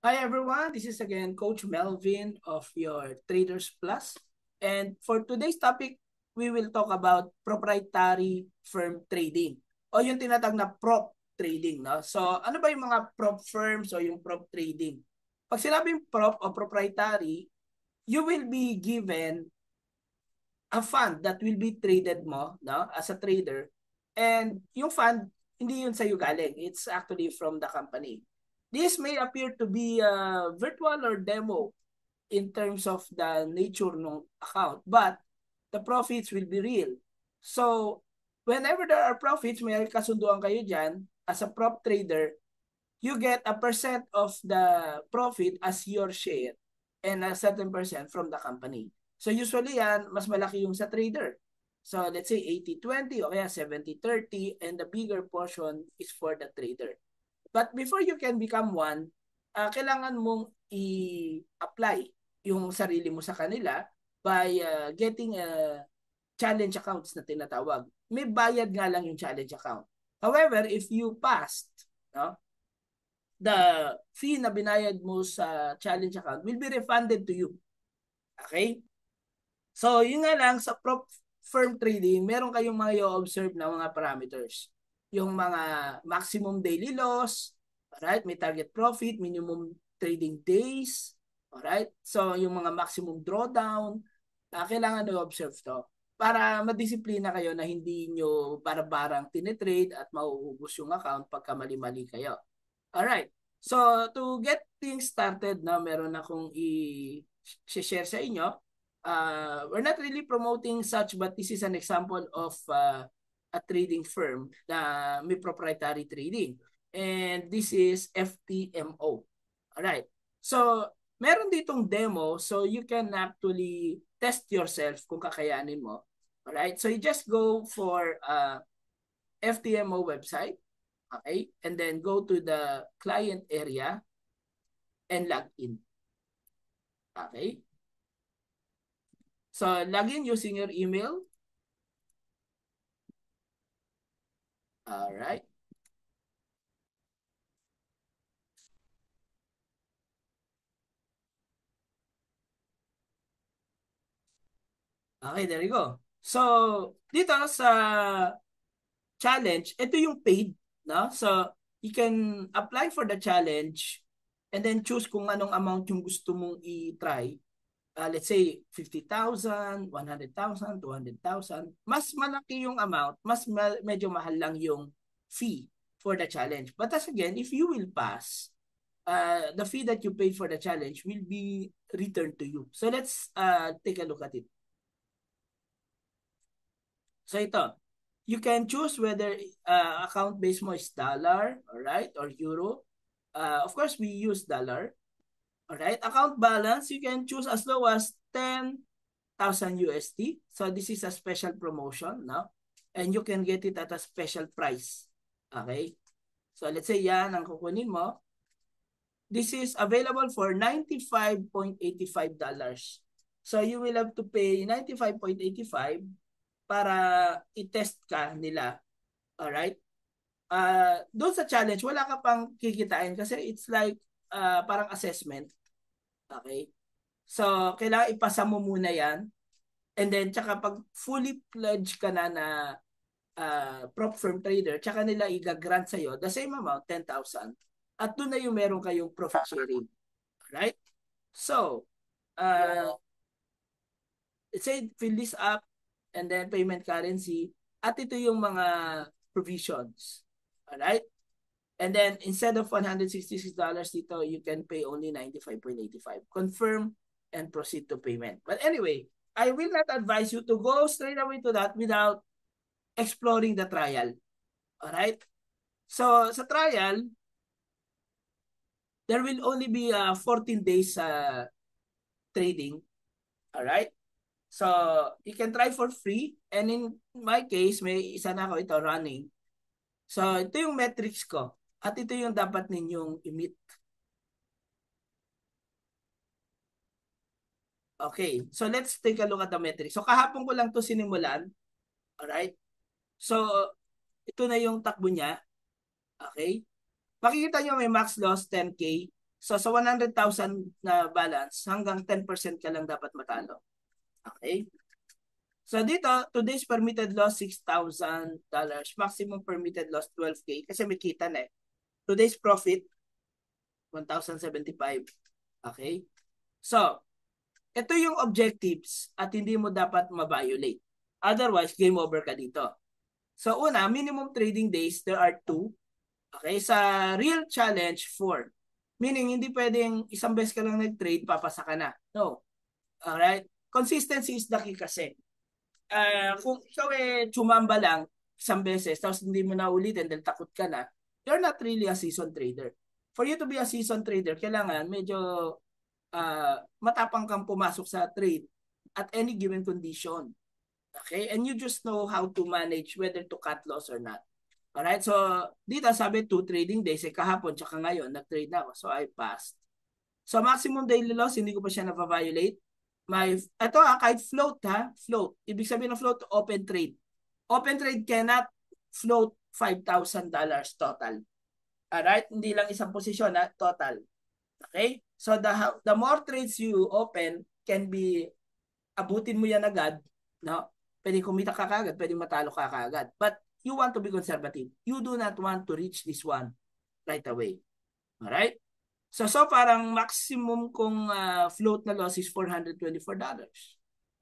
Hi everyone, this is again Coach Melvin of your Traders Plus. And for today's topic, we will talk about proprietary firm trading o yung tinatag na prop trading. No? So ano ba yung mga prop firms o yung prop trading? Pag sinabing prop o proprietary, you will be given a fund that will be traded mo no as a trader and yung fund hindi yun sa iyo galing it's actually from the company this may appear to be a virtual or demo in terms of the nature ng account but the profits will be real so whenever there are profits may kasunduan kayo diyan as a prop trader you get a percent of the profit as your share and a certain percent from the company So usually yan, mas malaki yung sa trader. So let's say 80-20 o kaya 70-30 and the bigger portion is for the trader. But before you can become one, uh, kailangan mong i-apply yung sarili mo sa kanila by uh, getting a challenge accounts na tinatawag. May bayad nga lang yung challenge account. However, if you passed, no, the fee na binayad mo sa challenge account will be refunded to you. Okay? So, yun nga lang, sa prop firm trading, meron kayong mga i-observe na mga parameters. Yung mga maximum daily loss, alright, may target profit, minimum trading days, alright? So, yung mga maximum drawdown, uh, kailangan i-observe to para madisiplina kayo na hindi nyo bara-barang tinetrade at mauubos yung account pagka mali-mali kayo. Alright. So, to get things started, no, meron akong i-share sa inyo uh, we're not really promoting such but this is an example of uh, a trading firm na may proprietary trading. And this is FTMO. All right. So, meron ditong demo so you can actually test yourself kung kakayanin mo. All right. So, you just go for uh, FTMO website. Okay. And then go to the client area and log in. Okay. So log in using your email. All right. Okay, there you go. So, dito sa challenge, ito yung paid, no? So, you can apply for the challenge and then choose kung anong amount yung gusto mong i-try uh, let's say 50,000, 100,000, 200,000, mas malaki yung amount, mas ma- medyo mahal lang yung fee for the challenge. But as again, if you will pass, uh, the fee that you paid for the challenge will be returned to you. So let's uh, take a look at it. So ito, you can choose whether uh, account base mo is dollar, alright, or euro. Uh, of course, we use dollar. Alright, account balance, you can choose as low as 10,000 USD. So this is a special promotion, no? And you can get it at a special price. Okay? So let's say yan ang kukunin mo. This is available for $95.85. So you will have to pay $95.85 para i-test ka nila. Alright? Uh, doon sa challenge, wala ka pang kikitain kasi it's like uh, parang assessment. Okay? So, kailangan ipasa mo muna yan. And then, tsaka pag fully pledged ka na na uh, prop firm trader, tsaka nila i-grant sa'yo the same amount, 10,000. At doon na yung meron kayong profit sharing. Right? So, uh, let's say, fill this up and then payment currency. At ito yung mga provisions. Alright? And then instead of $166 dito, you can pay only $95.85. Confirm and proceed to payment. But anyway, I will not advise you to go straight away to that without exploring the trial. All right? So sa trial, there will only be uh, 14 days uh, trading. All right? So you can try for free. And in my case, may isa na ako ito running. So ito yung metrics ko. At ito yung dapat ninyong i-meet. Okay, so let's take a look at the metrics. So kahapon ko lang to sinimulan. Alright? So, ito na yung takbo niya. Okay? Makikita nyo may max loss 10K. So sa 100,000 na balance, hanggang 10% ka lang dapat matalo. Okay? So dito, today's permitted loss $6,000. Maximum permitted loss 12K kasi may kita na eh. Today's profit 1,075. Okay? So, ito yung objectives at hindi mo dapat ma-violate. Otherwise, game over ka dito. So una, minimum trading days, there are two. Okay, sa real challenge, four. Meaning, hindi pwedeng isang beses ka lang nag-trade, papasa ka na. No. Alright? Consistency is the key kasi. Uh, kung ikaw eh chumamba lang isang beses, tapos hindi mo na ulitin dahil takot ka na, you're not really a season trader. For you to be a season trader, kailangan medyo uh, matapang kang pumasok sa trade at any given condition. Okay? And you just know how to manage whether to cut loss or not. Alright, so dito sabi two trading days, eh kahapon tsaka ngayon, nag-trade na ako. So I passed. So maximum daily loss, hindi ko pa siya na-violate. My, ito ha, kahit float ha, float. Ibig sabihin ng float, open trade. Open trade cannot float $5,000 total. Alright, hindi lang isang posisyon ha, total. Okay? So the, the more trades you open can be, abutin mo yan agad, no? Pwede kumita ka kagad, pwede matalo ka kagad. But you want to be conservative. You do not want to reach this one right away. Alright? So, so parang maximum kong uh, float na loss is $424.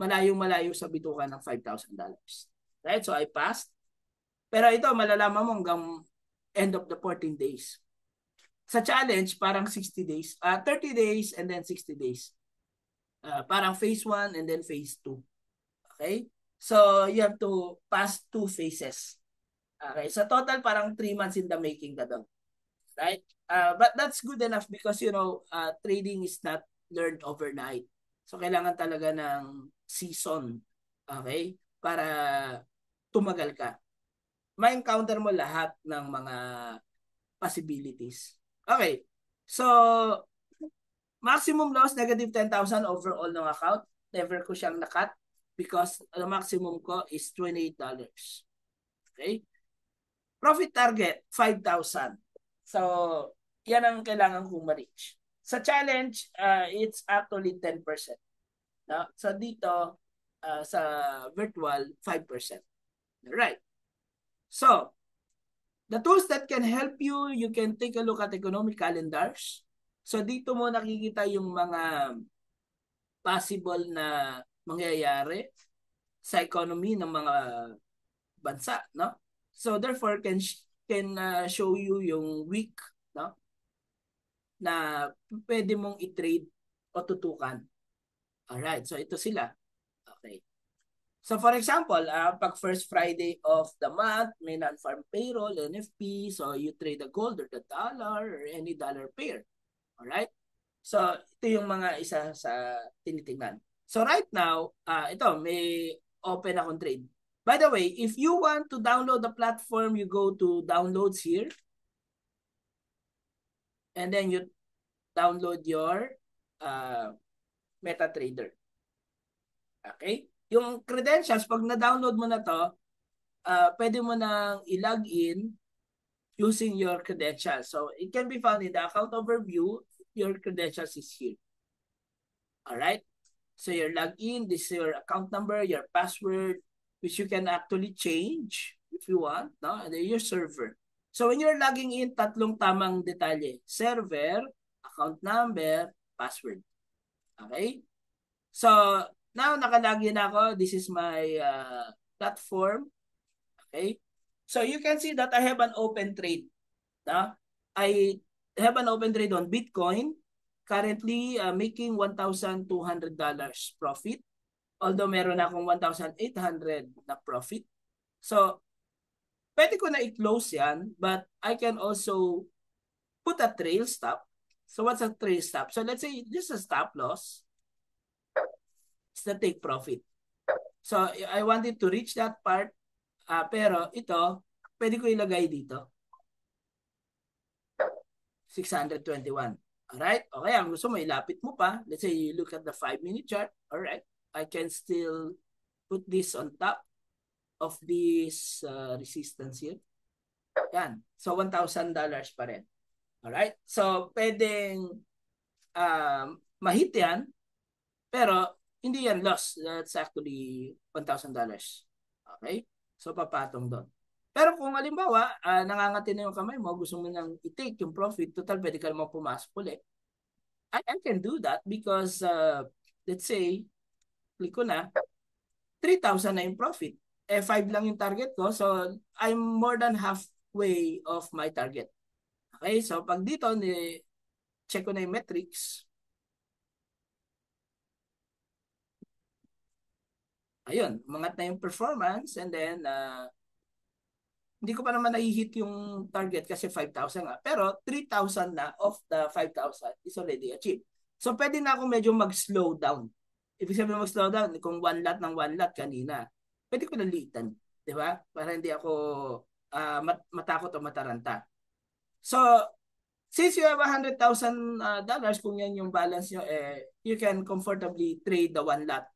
Malayo-malayo sa bituka ng $5,000. Right? So, I passed. Pero ito, malalaman mo hanggang end of the 14 days. Sa challenge, parang 60 days. Uh, 30 days and then 60 days. Uh, parang phase 1 and then phase 2. Okay? So, you have to pass two phases. Okay, so total parang 3 months in the making ka daw. Right? Uh, but that's good enough because you know, uh, trading is not learned overnight. So kailangan talaga ng season. Okay? Para tumagal ka. Ma-encounter mo lahat ng mga possibilities. Okay. So, maximum loss, negative 10,000 overall ng account. Never ko siyang nakat because the maximum ko is $28. Okay? Profit target, 5,000. So, yan ang kailangan kong ma-reach. Sa challenge, uh, it's actually 10%. No? So, dito, uh, sa virtual, 5%. Right. So, the tools that can help you, you can take a look at economic calendars. So, dito mo nakikita yung mga possible na mangyayari sa economy ng mga bansa, no? So therefore can can uh, show you yung week no na pwede mong i-trade o tutukan. All right, so ito sila. Okay. So for example, uh, pag first Friday of the month, may non-farm payroll, NFP, so you trade the gold or the dollar or any dollar pair. All right? So ito yung mga isa sa tinitingnan. So right now, uh, ito may open akong trade. By the way, if you want to download the platform, you go to downloads here. And then you download your uh, MetaTrader. Okay? Yung credentials, pag na-download mo na to, uh, pwede mo nang i-log in using your credentials. So it can be found in the account overview. Your credentials is here. Alright? So your login, this is your account number, your password, which you can actually change if you want, no? And then your server. So when you're logging in, tatlong tamang detalye. Server, account number, password. Okay? So, now nakalagin ako. This is my uh, platform. Okay? So you can see that I have an open trade. No? I have an open trade on Bitcoin. Currently uh, making $1,200 profit. Although meron na akong 1,800 na profit. So, pwede ko na i-close yan, but I can also put a trail stop. So, what's a trail stop? So, let's say is a stop loss. It's the take profit. So, I wanted to reach that part. Uh, pero ito, pwede ko ilagay dito. 621. Alright? Okay, ang gusto mo, ilapit mo pa. Let's say you look at the 5-minute chart. Alright? I can still put this on top of this uh, resistance here. Yan. So, $1,000 pa rin. Alright? So, pwedeng uh, mahit yan, pero hindi yan loss. That's actually $1,000. Okay? So, papatong doon. Pero kung halimbawa, uh, nangangati na yung kamay mo, gusto mo nang i-take yung profit, total pwede ka naman pumasok ulit. I, I can do that because, uh, let's say, click ko na, 3,000 na yung profit. Eh, 5 lang yung target ko. So, I'm more than halfway of my target. Okay, so pag dito, ni check ko na yung metrics. Ayun, umangat na yung performance and then uh, hindi ko pa naman nahihit yung target kasi 5,000 nga. Pero 3,000 na of the 5,000 is already achieved. So pwede na ako medyo mag-slow down. Ibig sabihin mag-slow down, kung one lot ng one lot kanina, pwede ko na litan. Di ba? Para hindi ako uh, mat- matakot o mataranta. So, since you have $100,000 uh, dollars, kung yan yung balance nyo, eh, you can comfortably trade the one lot.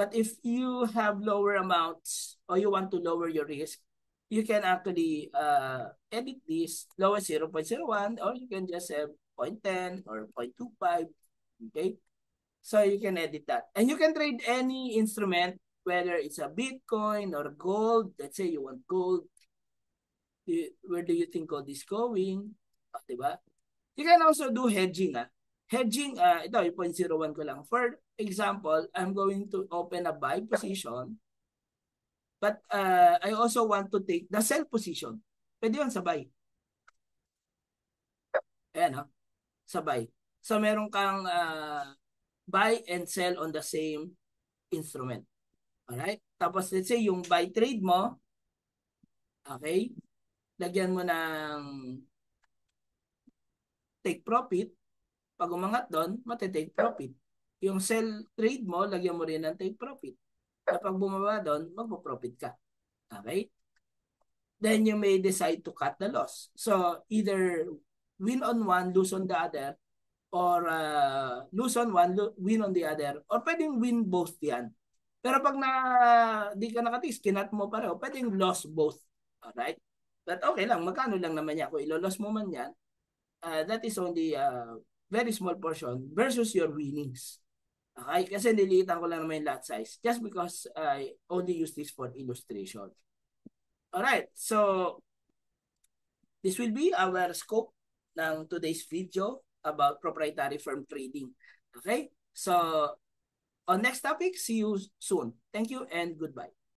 But if you have lower amounts or you want to lower your risk, you can actually uh, edit this lower 0.01 or you can just have 0.10 or 0.25. Okay? So you can edit that. And you can trade any instrument, whether it's a Bitcoin or gold. Let's say you want gold. Where do you think gold is going? Ah? You can also do hedging. Ah. Hedging, uh, ito, yung 0.01 ko lang. For example, I'm going to open a buy position. But uh, I also want to take the sell position. Pwede yun sa buy. Ayan, ha? Sa buy. So, meron kang uh, buy and sell on the same instrument. Alright? Tapos, let's say, yung buy trade mo, okay, lagyan mo ng take profit. Pag umangat doon, matitake profit. Yung sell trade mo, lagyan mo rin ng take profit. Kapag bumaba doon, magpo-profit ka. Okay? Then you may decide to cut the loss. So either win on one, lose on the other, or uh, lose on one, win on the other, or pwedeng win both yan. Pero pag na di ka nakatis, kinat mo pareho, pwedeng loss both. Alright? But okay lang, magkano lang naman yan. Kung ilolos mo man yan, uh, that is only a very small portion versus your winnings. Okay? Kasi niliitan ko lang naman yung lot size just because I only use this for illustration. Alright, so this will be our scope ng today's video about proprietary firm trading. Okay? So, on next topic, see you soon. Thank you and goodbye.